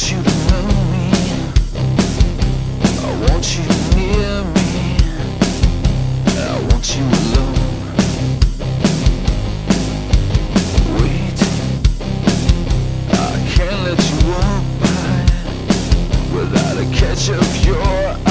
want you to know me. I want you near me. I want you alone. Wait, I can't let you walk by without a catch of your eye.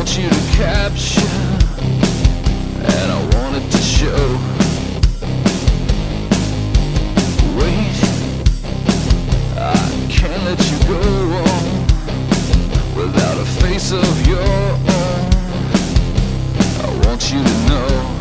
want you to capture And I want it to show. Wait I can't let you go on Without a face of your own. I want you to know.